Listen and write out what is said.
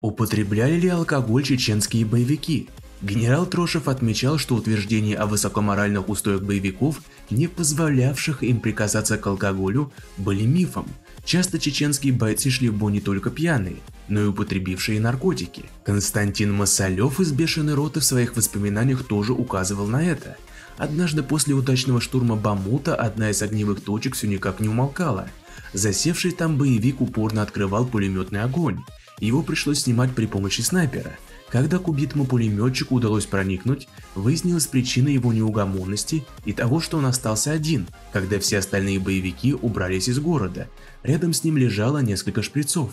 Употребляли ли алкоголь чеченские боевики? Генерал Трошев отмечал, что утверждения о высокоморальных устоях боевиков, не позволявших им прикасаться к алкоголю, были мифом. Часто чеченские бойцы шли в бой не только пьяные, но и употребившие наркотики. Константин Масалев из «Бешеной роты» в своих воспоминаниях тоже указывал на это. Однажды после удачного штурма Бамута одна из огневых точек все никак не умолкала. Засевший там боевик упорно открывал пулеметный огонь. Его пришлось снимать при помощи снайпера – когда к убитому пулеметчику удалось проникнуть, выяснилась причина его неугомонности и того, что он остался один, когда все остальные боевики убрались из города. Рядом с ним лежало несколько шприцов.